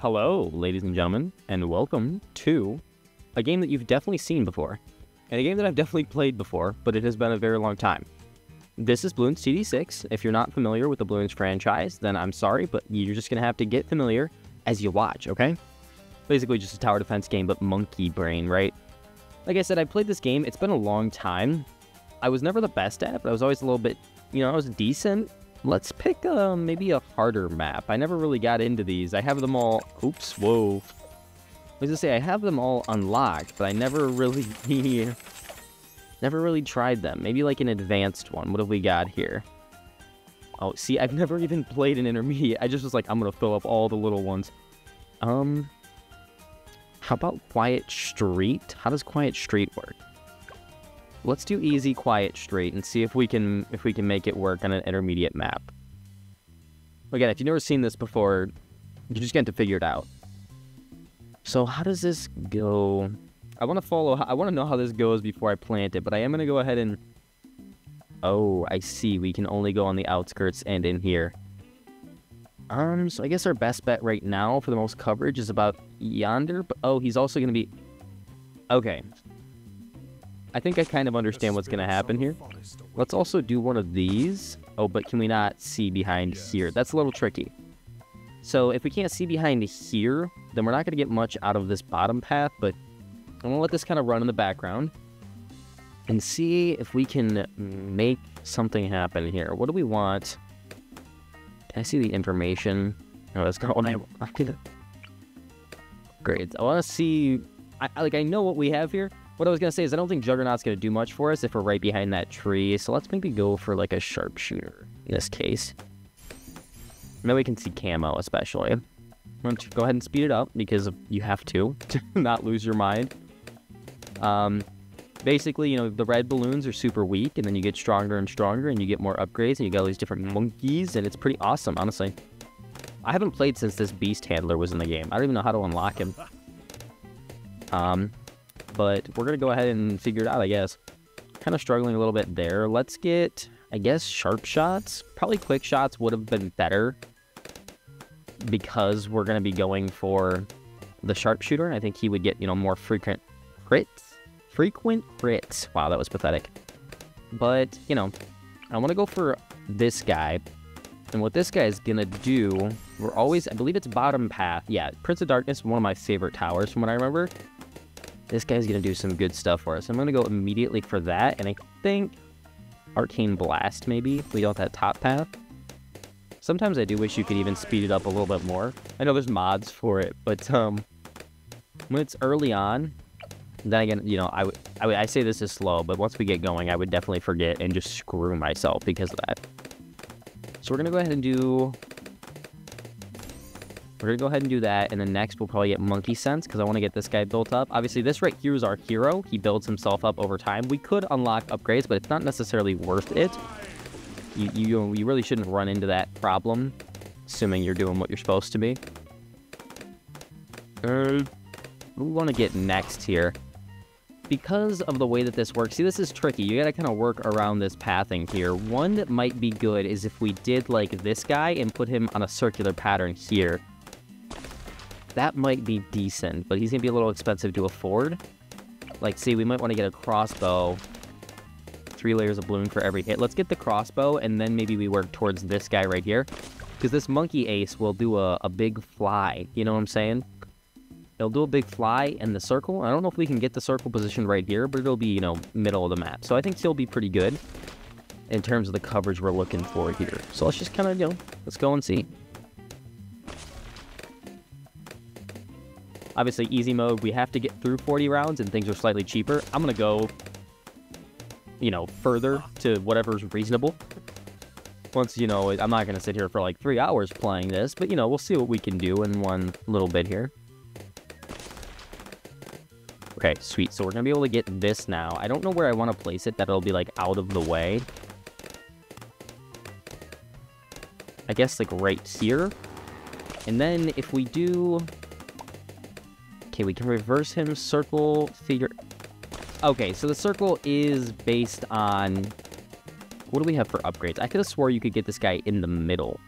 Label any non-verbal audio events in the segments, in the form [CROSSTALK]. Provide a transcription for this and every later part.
Hello, ladies and gentlemen, and welcome to a game that you've definitely seen before, and a game that I've definitely played before, but it has been a very long time. This is Bloons TD6. If you're not familiar with the Bloons franchise, then I'm sorry, but you're just going to have to get familiar as you watch, okay? Basically, just a tower defense game, but monkey brain, right? Like I said, I played this game. It's been a long time. I was never the best at it, but I was always a little bit, you know, I was decent. Let's pick uh, maybe a harder map. I never really got into these. I have them all... Oops, whoa. I was gonna say, I have them all unlocked, but I never really... [LAUGHS] never really tried them. Maybe like an advanced one. What have we got here? Oh, see, I've [LAUGHS] never even played an intermediate. I just was like, I'm gonna fill up all the little ones. Um... How about Quiet Street? How does Quiet Street work? Let's do easy quiet street and see if we can if we can make it work on an intermediate map. Again, if you've never seen this before, you're just get to figure it out. So how does this go? I want to follow. I want to know how this goes before I plant it, but I am gonna go ahead and. Oh, I see. We can only go on the outskirts and in here. Um, so I guess our best bet right now for the most coverage is about yonder. But oh, he's also gonna be. Okay, I think I kind of understand what's going to happen here. Let's also do one of these. Oh, but can we not see behind here? That's a little tricky. So if we can't see behind here, then we're not going to get much out of this bottom path, but I'm going to let this kind of run in the background and see if we can make something happen here. What do we want? Can I see the information? Oh, let's go. Great. I want to see... I, like, I know what we have here, what I was going to say is I don't think Juggernaut's going to do much for us if we're right behind that tree. So let's maybe go for like a sharpshooter in this case. Then we can see camo especially. Go ahead and speed it up because you have to, [LAUGHS] to not lose your mind. Um, basically, you know, the red balloons are super weak and then you get stronger and stronger and you get more upgrades and you get all these different monkeys and it's pretty awesome, honestly. I haven't played since this beast handler was in the game. I don't even know how to unlock him. Um, but we're going to go ahead and figure it out, I guess. Kind of struggling a little bit there. Let's get, I guess, sharp shots. Probably quick shots would have been better because we're going to be going for the sharpshooter. I think he would get, you know, more frequent crits. Frequent crits. Wow, that was pathetic. But, you know, I want to go for this guy. And what this guy is going to do, we're always, I believe it's bottom path. Yeah, Prince of Darkness, one of my favorite towers from what I remember. This guy's going to do some good stuff for us. I'm going to go immediately for that, and I think Arcane Blast, maybe, if we go that top path. Sometimes I do wish you could even speed it up a little bit more. I know there's mods for it, but um, when it's early on, then again, you know, I I I say this is slow, but once we get going, I would definitely forget and just screw myself because of that. So we're gonna go ahead and do we're going to go ahead and do that, and then next we'll probably get Monkey Sense, because I want to get this guy built up. Obviously, this right here is our hero. He builds himself up over time. We could unlock upgrades, but it's not necessarily worth it. You, you, you really shouldn't run into that problem, assuming you're doing what you're supposed to be. Uh, we want to get next here. Because of the way that this works, see, this is tricky. You gotta kind of work around this pathing here. One that might be good is if we did, like, this guy and put him on a circular pattern here that might be decent, but he's going to be a little expensive to afford. Like, see, we might want to get a crossbow. Three layers of balloon for every hit. Let's get the crossbow, and then maybe we work towards this guy right here. Because this monkey ace will do a, a big fly. You know what I'm saying? It'll do a big fly in the circle. I don't know if we can get the circle position right here, but it'll be, you know, middle of the map. So I think he'll be pretty good in terms of the coverage we're looking for here. So let's just kind of, you know, let's go and see. Obviously, easy mode, we have to get through 40 rounds and things are slightly cheaper. I'm going to go, you know, further to whatever's reasonable. Once, you know, I'm not going to sit here for like three hours playing this, but, you know, we'll see what we can do in one little bit here. Okay, sweet. So we're going to be able to get this now. I don't know where I want to place it that it'll be, like, out of the way. I guess, like, right here. And then if we do... Okay, we can reverse him, circle, figure... Okay, so the circle is based on... What do we have for upgrades? I could have swore you could get this guy in the middle.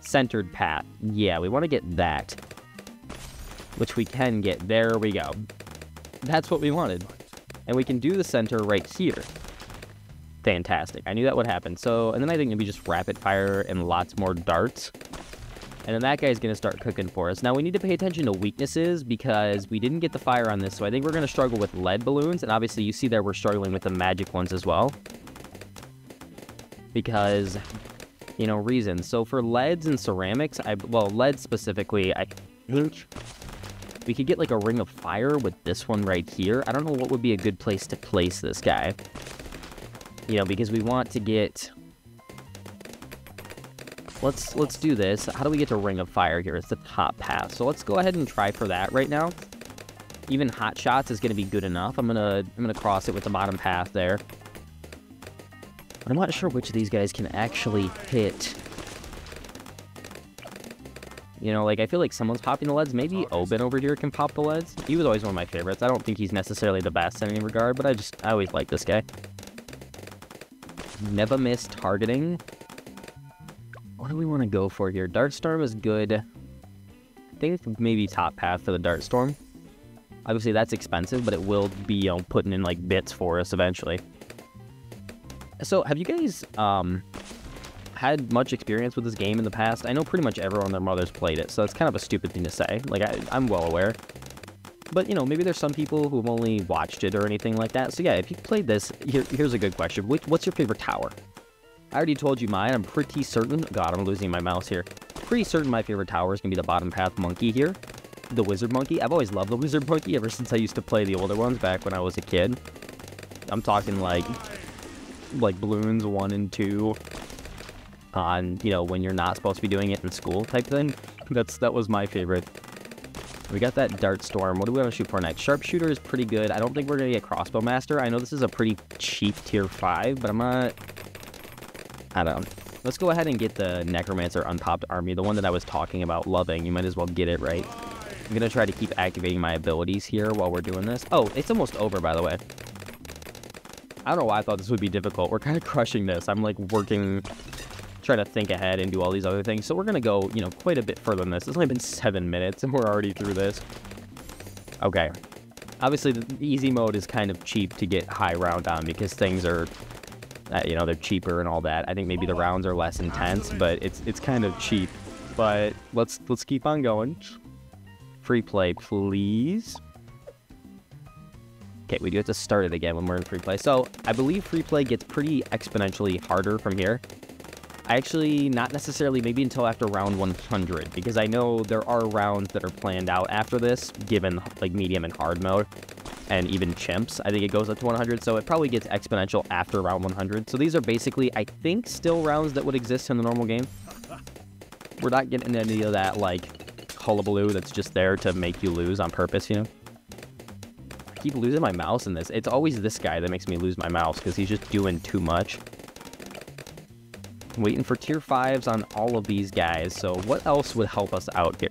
Centered path. Yeah, we want to get that. which we can get. There we go. That's what we wanted. And we can do the center right here. Fantastic. I knew that would happen. So, and then I think maybe just rapid fire and lots more darts. And then that guy's going to start cooking for us. Now, we need to pay attention to weaknesses because we didn't get the fire on this. So I think we're going to struggle with lead balloons. And obviously, you see there we're struggling with the magic ones as well. Because, you know, reasons. So for leads and ceramics, I well, lead specifically, I we could get like a ring of fire with this one right here. I don't know what would be a good place to place this guy. You know, because we want to get let's let's do this. How do we get to Ring of Fire here? It's the top path. So let's go ahead and try for that right now. Even hot shots is going to be good enough. I'm gonna I'm gonna cross it with the bottom path there. But I'm not sure which of these guys can actually hit. You know, like I feel like someone's popping the leads. Maybe Obyn over here can pop the leads. He was always one of my favorites. I don't think he's necessarily the best in any regard, but I just I always like this guy. Never miss targeting. What do we want to go for here? Dartstorm is good. I think maybe top path for the Dartstorm. Obviously, that's expensive, but it will be, you know, putting in, like, bits for us eventually. So, have you guys, um, had much experience with this game in the past? I know pretty much everyone and their mother's played it, so it's kind of a stupid thing to say. Like, I, I'm well aware. But, you know, maybe there's some people who've only watched it or anything like that. So, yeah, if you played this, here, here's a good question. What's your favorite tower? I already told you mine. I'm pretty certain. God, I'm losing my mouse here. Pretty certain my favorite tower is going to be the bottom path monkey here. The wizard monkey. I've always loved the wizard monkey ever since I used to play the older ones back when I was a kid. I'm talking like, like Bloons one and two on, you know, when you're not supposed to be doing it in school type thing. That's That was my favorite. We got that dart storm. What do we want to shoot for next? Sharpshooter is pretty good. I don't think we're going to get crossbow master. I know this is a pretty cheap tier 5, but I'm not Know. Um, let's go ahead and get the Necromancer Unpopped Army, the one that I was talking about loving. You might as well get it right. I'm going to try to keep activating my abilities here while we're doing this. Oh, it's almost over, by the way. I don't know why I thought this would be difficult. We're kind of crushing this. I'm, like, working, trying to think ahead and do all these other things. So we're going to go, you know, quite a bit further than this. It's only been seven minutes, and we're already through this. Okay. Obviously, the easy mode is kind of cheap to get high round on because things are uh, you know, they're cheaper and all that. I think maybe the rounds are less intense, but it's it's kind of cheap. But let's let's keep on going. Free play, please. Okay, we do have to start it again when we're in free play. So I believe free play gets pretty exponentially harder from here. I actually, not necessarily maybe until after round 100, because I know there are rounds that are planned out after this, given like medium and hard mode and even chimps. I think it goes up to 100, so it probably gets exponential after round 100. So these are basically, I think, still rounds that would exist in the normal game. We're not getting any of that, like, hullabaloo that's just there to make you lose on purpose, you know? I keep losing my mouse in this. It's always this guy that makes me lose my mouse, because he's just doing too much. I'm waiting for tier 5s on all of these guys, so what else would help us out here?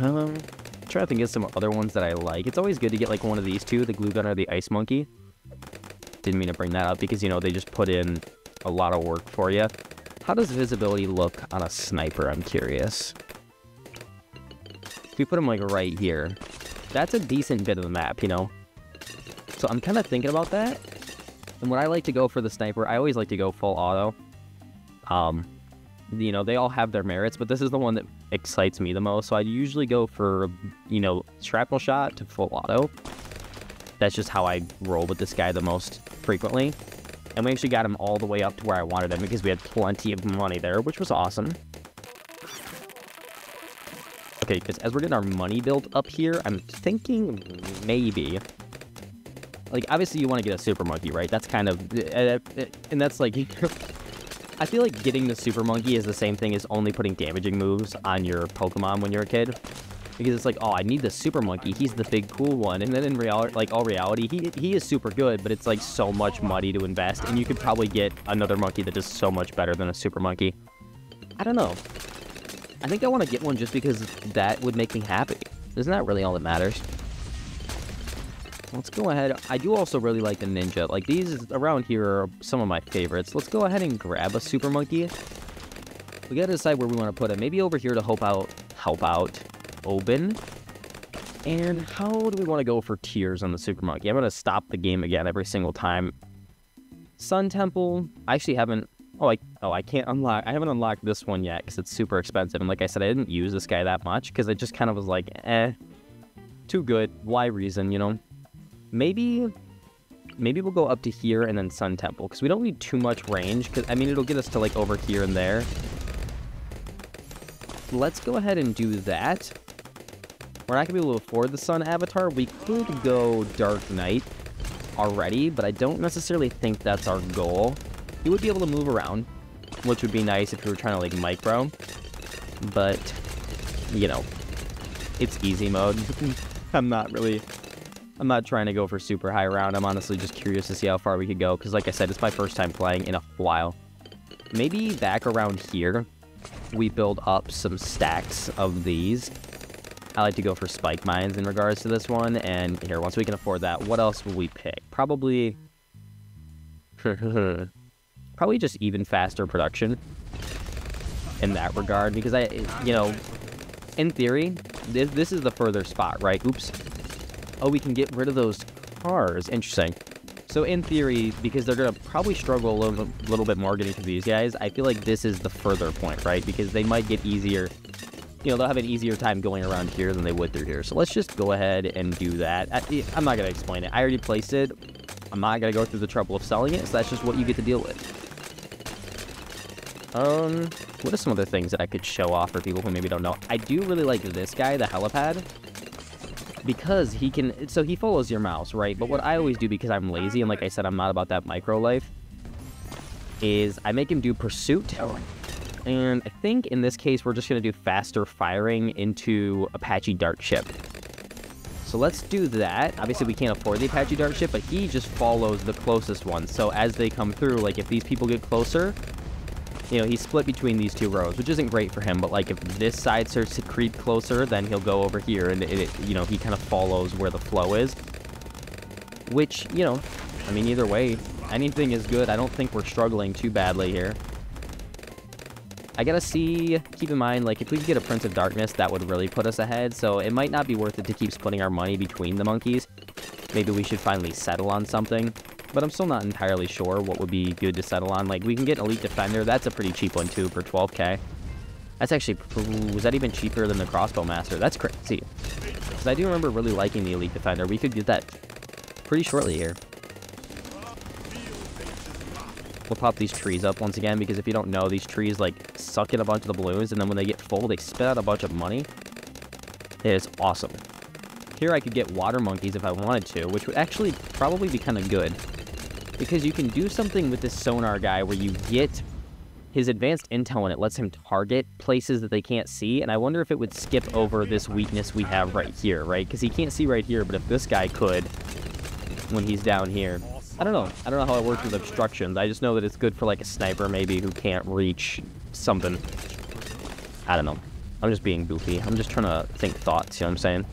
Um, try to think of some other ones that I like. It's always good to get like one of these two, the glue gun or the ice monkey. Didn't mean to bring that up because, you know, they just put in a lot of work for you. How does visibility look on a sniper, I'm curious? If we put them like right here, that's a decent bit of the map, you know? So I'm kind of thinking about that. And when I like to go for the sniper, I always like to go full auto. Um, you know, they all have their merits, but this is the one that excites me the most. So I usually go for, you know, shrapnel shot to full auto. That's just how I roll with this guy the most frequently. And we actually got him all the way up to where I wanted him because we had plenty of money there, which was awesome. Okay, because as we're getting our money built up here, I'm thinking maybe... Like, obviously you want to get a super monkey, right? That's kind of... Uh, uh, and that's like... [LAUGHS] I feel like getting the Super Monkey is the same thing as only putting damaging moves on your Pokemon when you're a kid. Because it's like, oh, I need the Super Monkey. He's the big cool one. And then in reality, like all reality, he he is super good, but it's like so much money to invest, and you could probably get another monkey that is so much better than a Super Monkey. I don't know. I think I want to get one just because that would make me happy. Isn't that really all that matters? Let's go ahead. I do also really like the Ninja. Like, these around here are some of my favorites. Let's go ahead and grab a Super Monkey. We gotta decide where we want to put it. Maybe over here to help out, help out Obyn. And how do we want to go for tiers on the Super Monkey? I'm to stop the game again every single time. Sun Temple, I actually haven't... Oh, I, oh, I can't unlock... I haven't unlocked this one yet because it's super expensive. And like I said, I didn't use this guy that much because it just kind of was like, eh, too good. Why reason, you know? Maybe... Maybe we'll go up to here and then Sun Temple because we don't need too much range. Because I mean, it'll get us to like over here and there. Let's go ahead and do that. We're not going to be able to afford the Sun Avatar. We could go Dark Knight already, but I don't necessarily think that's our goal. He would be able to move around, which would be nice if we were trying to, like, micro. But, you know, it's easy mode. [LAUGHS] I'm not really... I'm not trying to go for super high round. I'm honestly just curious to see how far we could go, because like I said, it's my first time playing in a while. Maybe back around here, we build up some stacks of these I like to go for spike mines in regards to this one. And here, once we can afford that, what else will we pick? Probably... [LAUGHS] probably just even faster production in that regard. Because I, you know, in theory, this, this is the further spot, right? Oops. Oh, we can get rid of those cars. Interesting. So in theory, because they're going to probably struggle a little, little bit more getting to these guys, I feel like this is the further point, right? Because they might get easier you know, they'll have an easier time going around here than they would through here. So let's just go ahead and do that. I'm not going to explain it. I already placed it. I'm not going to go through the trouble of selling it, so that's just what you get to deal with. Um, what are some other things that I could show off for people who maybe don't know? I do really like this guy, the helipad, because he can, so he follows your mouse, right? But what I always do, because I'm lazy, and like I said, I'm not about that micro life, is I make him do pursuit, and I think in this case, we're just going to do faster firing into Apache Dart Ship. So let's do that. Obviously, we can't afford the Apache Dart Ship, but he just follows the closest one. So as they come through, like if these people get closer, you know, he's split between these two rows, which isn't great for him. But like if this side starts to creep closer, then he'll go over here, and it, you know, he kind of follows where the flow is. Which, you know, I mean, either way, anything is good. I don't think we're struggling too badly here. I gotta see, keep in mind, like, if we could get a Prince of Darkness, that would really put us ahead, so it might not be worth it to keep splitting our money between the monkeys. Maybe we should finally settle on something, but I'm still not entirely sure what would be good to settle on. Like, we can get Elite Defender, that's a pretty cheap one, too, for 12k. That's actually, was that even cheaper than the Crossbow Master? That's crazy. Because I do remember really liking the Elite Defender. We could get that pretty shortly here. We'll pop these trees up once again, because if you don't know, these trees, like, suck in a bunch of the balloons, and then when they get full, they spit out a bunch of money. It is awesome. Here I could get water monkeys if I wanted to, which would actually probably be kind of good. Because you can do something with this sonar guy where you get his advanced intel and it lets him target places that they can't see, and I wonder if it would skip over this weakness we have right here, right? Because he can't see right here, but if this guy could, when he's down here, I don't know. I don't know how it works with obstructions. I just know that it's good for like a sniper maybe who can't reach something. I don't know. I'm just being goofy. I'm just trying to think thoughts, you know what I'm saying?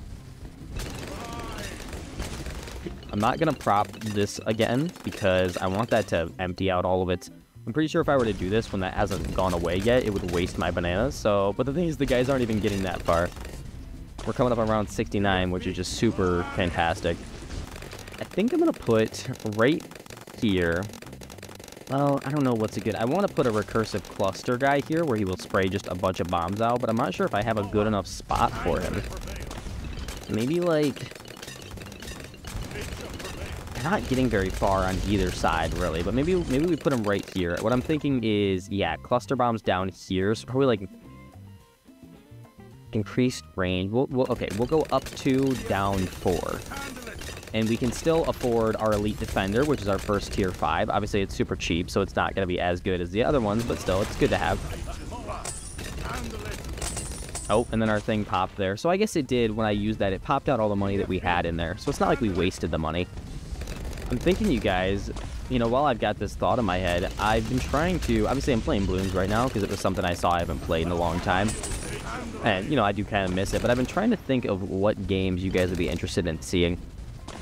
I'm not going to prop this again because I want that to empty out all of its... I'm pretty sure if I were to do this when that hasn't gone away yet, it would waste my bananas. So, But the thing is, the guys aren't even getting that far. We're coming up on around 69, which is just super fantastic. I think I'm going to put right here. Well, I don't know what's a good... I want to put a recursive cluster guy here where he will spray just a bunch of bombs out, but I'm not sure if I have a good enough spot for him. Maybe, like... Not getting very far on either side, really, but maybe maybe we put them right here. What I'm thinking is, yeah, cluster bombs down here, so probably, like, increased range. We'll, we'll, okay, we'll go up two, down four and we can still afford our Elite Defender, which is our first tier 5. Obviously, it's super cheap, so it's not going to be as good as the other ones, but still, it's good to have. Oh, and then our thing popped there. So I guess it did, when I used that, it popped out all the money that we had in there. So it's not like we wasted the money. I'm thinking, you guys, you know, while I've got this thought in my head, I've been trying to... Obviously, I'm playing Bloons right now, because it was something I saw I haven't played in a long time. And, you know, I do kind of miss it, but I've been trying to think of what games you guys would be interested in seeing.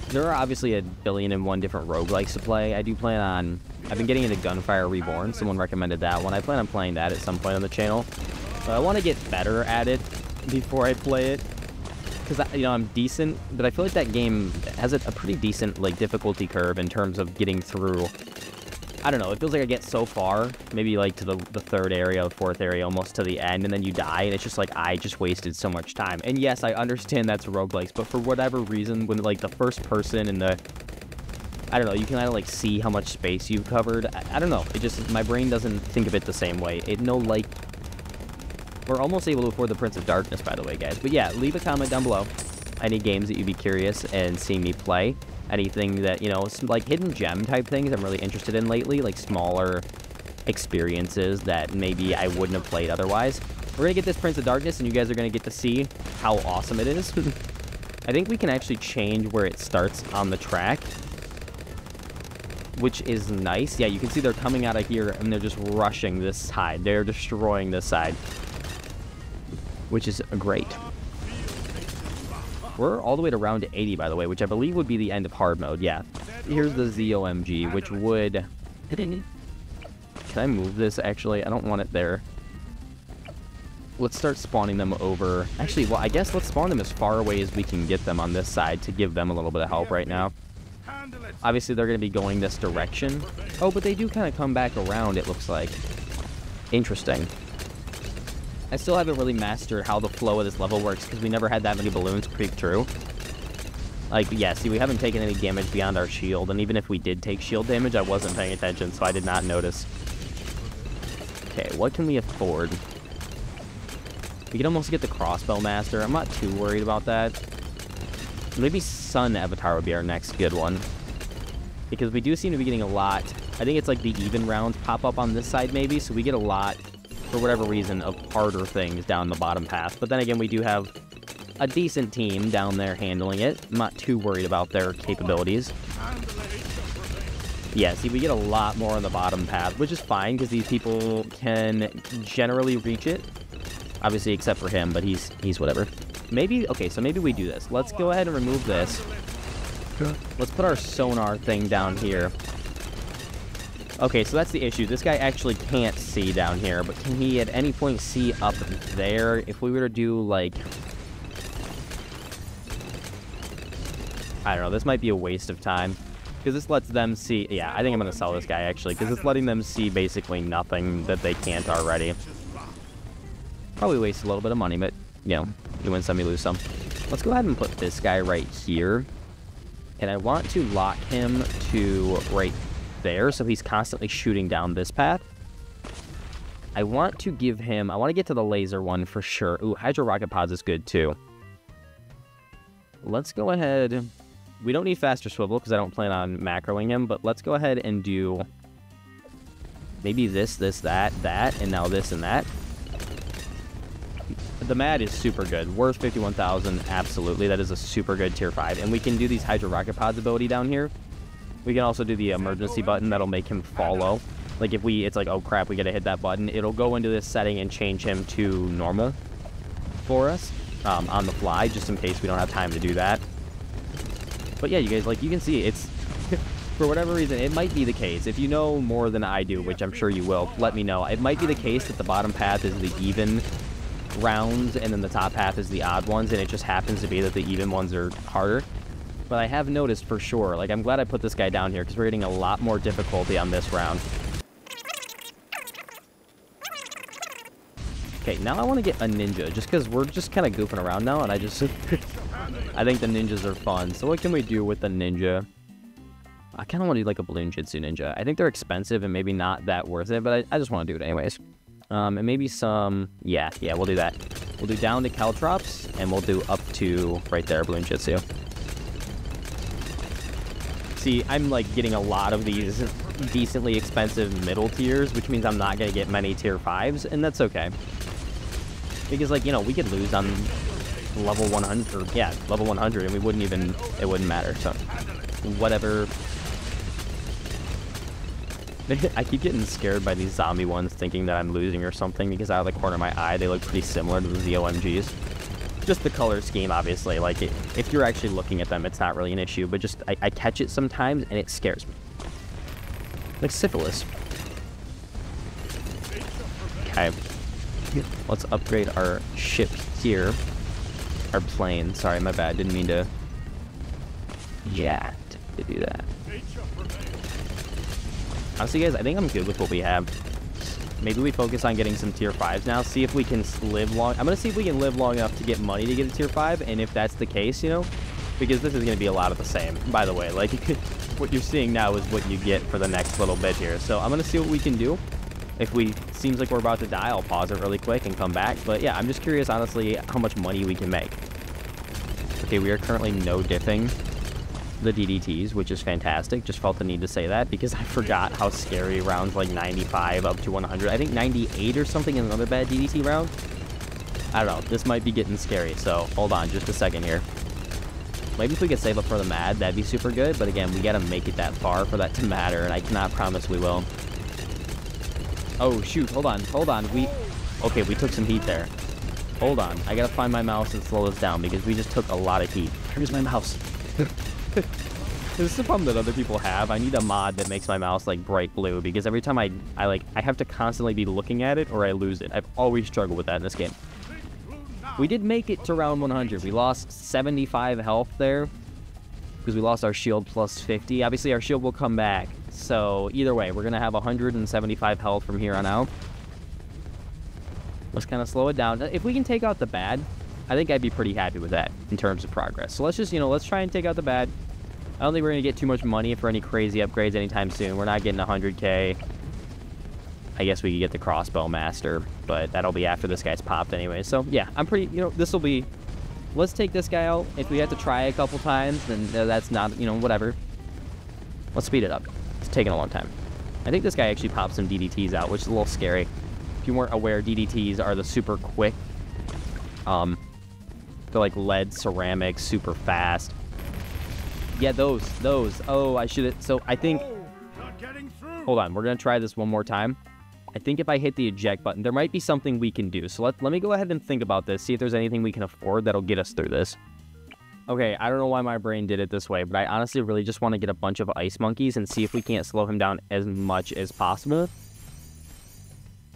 There are obviously a billion and one different roguelikes to play. I do plan on... I've been getting into Gunfire Reborn. Someone recommended that one. I plan on playing that at some point on the channel. But I want to get better at it before I play it. Because you know I'm decent, but I feel like that game has a, a pretty decent like difficulty curve in terms of getting through. I don't know. It feels like I get so far, maybe like to the, the third area, the fourth area, almost to the end, and then you die, and it's just like I just wasted so much time. And yes, I understand that's roguelikes, but for whatever reason, when like the first person and the I don't know, you can kind of like see how much space you've covered. I, I, don't know. It just, my brain doesn't think of it the same way. It no like, we're almost able to afford the Prince of Darkness, by the way, guys. But yeah, leave a comment down below. Any games that you'd be curious and seeing me play. Anything that, you know, like hidden gem type things I'm really interested in lately, like smaller experiences that maybe I wouldn't have played otherwise. We're going to get this Prince of Darkness, and you guys are going to get to see how awesome it is. [LAUGHS] I think we can actually change where it starts on the track which is nice. Yeah, you can see they're coming out of here and they're just rushing this side. They're destroying this side, which is great. We're all the way to round 80, by the way, which I believe would be the end of hard mode. Yeah. Here's the ZOMG, which would... Can I move this, actually? I don't want it there. Let's start spawning them over... Actually, well, I guess let's spawn them as far away as we can get them on this side to give them a little bit of help right now. Obviously, they're going to be going this direction. Oh, but they do kind of come back around, it looks like. Interesting. I still haven't really mastered how the flow of this level works, because we never had that many balloons creep through. Like, yeah, see, we haven't taken any damage beyond our shield, and even if we did take shield damage, I wasn't paying attention, so I did not notice. Okay, what can we afford? We can almost get the crossbow master. I'm not too worried about that. Maybe Sun Avatar would be our next good one because we do seem to be getting a lot. I think it's like the even rounds pop up on this side maybe, so we get a lot, for whatever reason, of harder things down the bottom path. But then again, we do have a decent team down there handling it. I'm not too worried about their capabilities. Yeah, see, we get a lot more on the bottom path, which is fine, because these people can generally reach it. Obviously, except for him, but he's he's whatever. Maybe, okay, so maybe we do this. Let's go ahead and remove this. Let's put our sonar thing down here. Okay, so that's the issue. This guy actually can't see down here, but can he at any point see up there? If we were to do, like... I don't know, this might be a waste of time. Because this lets them see... Yeah, I think I'm going to sell this guy, actually, because it's letting them see basically nothing that they can't already. Probably waste a little bit of money, but, you know, you win some, you lose some. Let's go ahead and put this guy right here and I want to lock him to right there, so he's constantly shooting down this path. I want to give him... I want to get to the laser one for sure. Ooh, Hydro Rocket Pods is good, too. Let's go ahead... We don't need Faster Swivel, because I don't plan on macroing him, but let's go ahead and do... Maybe this, this, that, that, and now this and that the MAD is super good. Worth 51,000, absolutely. That is a super good tier 5. And we can do these Hydro Rocket Pods ability down here. We can also do the emergency button that'll make him follow. Like if we, it's like, oh crap, we gotta hit that button. It'll go into this setting and change him to normal for us um, on the fly, just in case we don't have time to do that. But yeah, you guys, like, you can see it's, [LAUGHS] for whatever reason, it might be the case. If you know more than I do, which I'm sure you will, let me know. It might be the case that the bottom path is the even rounds, and then the top half is the odd ones, and it just happens to be that the even ones are harder. But I have noticed for sure, like, I'm glad I put this guy down here, because we're getting a lot more difficulty on this round. Okay, now I want to get a ninja, just because we're just kind of goofing around now, and I just... [LAUGHS] I think the ninjas are fun. So what can we do with the ninja? I kind of want to do, like, a Bloonjitsu ninja. I think they're expensive and maybe not that worth it, but I, I just want to do it anyways. Um, and maybe some, yeah, yeah, we'll do that. We'll do down to Caltrops, and we'll do up to right there, Bloonjitsu. See, I'm like getting a lot of these decently expensive middle tiers, which means I'm not going to get many tier 5s, and that's okay. Because, like, you know, we could lose on level 100, yeah, level 100, and we wouldn't even, it wouldn't matter, so whatever [LAUGHS] I keep getting scared by these zombie ones thinking that I'm losing or something because out of the corner of my eye they look pretty similar to the ZOMGs. Just the color scheme, obviously. Like, it, if you're actually looking at them, it's not really an issue, but just, I, I catch it sometimes and it scares me. Like syphilis. Okay. Let's upgrade our ship here. Our plane. Sorry, my bad. Didn't mean to... Yeah, to do that. Honestly, guys, I think I'm good with what we have. Maybe we focus on getting some tier 5s now. See if we can live long... I'm going to see if we can live long enough to get money to get a tier 5. And if that's the case, you know, because this is going to be a lot of the same, by the way. Like, [LAUGHS] what you're seeing now is what you get for the next little bit here. So I'm going to see what we can do. If we seems like we're about to die, I'll pause it really quick and come back. But yeah, I'm just curious, honestly, how much money we can make. Okay, we are currently no diffing the DDTs, which is fantastic. Just felt the need to say that because I forgot how scary rounds like 95 up to 100. I think 98 or something is another bad DDT round. I don't know. This might be getting scary, so hold on just a second here. Maybe if we could save up for the MAD, that'd be super good. But again, we got to make it that far for that to matter, and I cannot promise we will. Oh, shoot. Hold on. Hold on. We... Okay, we took some heat there. Hold on. I got to find my mouse and slow this down because we just took a lot of heat. Where's my mouse? [LAUGHS] [LAUGHS] this is a problem that other people have. I need a mod that makes my mouse like bright blue because every time I, I like, I have to constantly be looking at it or I lose it. I've always struggled with that in this game. We did make it to round 100. We lost 75 health there because we lost our shield plus 50. Obviously, our shield will come back. So either way, we're going to have 175 health from here on out. Let's kind of slow it down. If we can take out the BAD, I think I'd be pretty happy with that in terms of progress. So let's just, you know, let's try and take out the BAD. I don't think we're going to get too much money for any crazy upgrades anytime soon. We're not getting 100k. I guess we could get the crossbow master, but that'll be after this guy's popped anyway. So yeah, I'm pretty, you know, this will be, let's take this guy out. If we have to try a couple times, then that's not, you know, whatever. Let's speed it up. It's taking a long time. I think this guy actually popped some DDTs out, which is a little scary. If you weren't aware, DDTs are the super quick, um, they're like lead ceramic, super fast. Yeah, those, those. Oh, I should have. So I think, hold on, we're going to try this one more time. I think if I hit the eject button, there might be something we can do. So let, let me go ahead and think about this, see if there's anything we can afford that'll get us through this. Okay, I don't know why my brain did it this way, but I honestly really just want to get a bunch of ice monkeys and see if we can't slow him down as much as possible.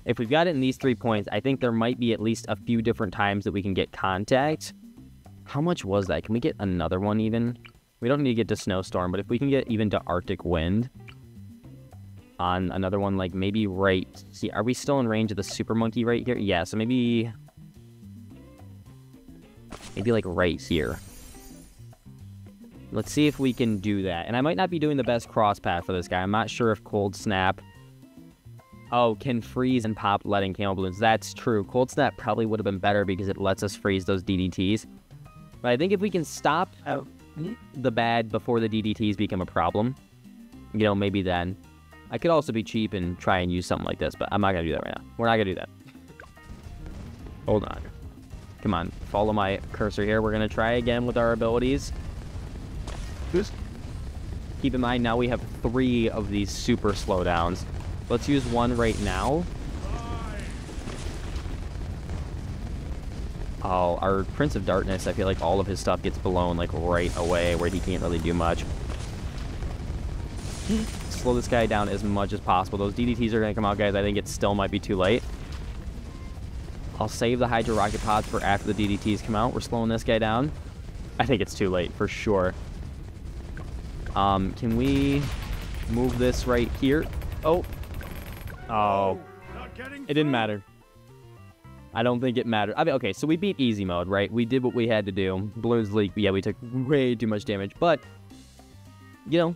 If we've got it in these three points, I think there might be at least a few different times that we can get contact. How much was that? Can we get another one even? We don't need to get to snowstorm, but if we can get even to arctic wind on another one, like maybe right... See, are we still in range of the super monkey right here? Yeah, so maybe... Maybe like right here. Let's see if we can do that. And I might not be doing the best cross path for this guy. I'm not sure if Cold Snap... Oh, can freeze and pop letting camo balloons. That's true. Cold Snap probably would have been better because it lets us freeze those DDTs. But I think if we can stop oh. the BAD before the DDTs become a problem, you know, maybe then. I could also be cheap and try and use something like this, but I'm not going to do that right now. We're not going to do that. Hold on. Come on, follow my cursor here. We're going to try again with our abilities. Just keep in mind, now we have three of these super slowdowns. Let's use one right now. Our Prince of Darkness, I feel like all of his stuff gets blown, like, right away, where he can't really do much. [GASPS] Slow this guy down as much as possible. Those DDTs are going to come out, guys. I think it still might be too late. I'll save the Hydro Rocket Pods for after the DDTs come out. We're slowing this guy down. I think it's too late, for sure. Um, can we move this right here? Oh. Oh. It didn't matter. I don't think it mattered. I mean, okay, so we beat easy mode, right? We did what we had to do. Balloons leak, yeah, we took way too much damage, but, you know,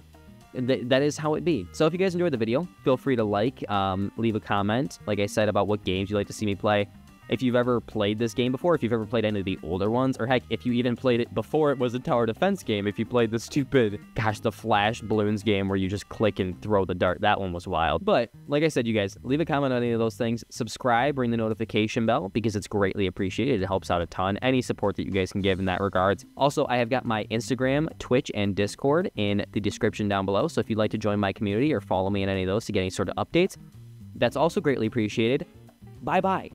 th that is how it be. So if you guys enjoyed the video, feel free to like, um, leave a comment, like I said, about what games you'd like to see me play if you've ever played this game before, if you've ever played any of the older ones, or heck, if you even played it before it was a tower defense game, if you played the stupid, gosh, the Flash Bloons game where you just click and throw the dart, that one was wild. But, like I said, you guys, leave a comment on any of those things, subscribe, ring the notification bell, because it's greatly appreciated. It helps out a ton. Any support that you guys can give in that regards. Also, I have got my Instagram, Twitch, and Discord in the description down below, so if you'd like to join my community or follow me in any of those to get any sort of updates, that's also greatly appreciated. Bye-bye.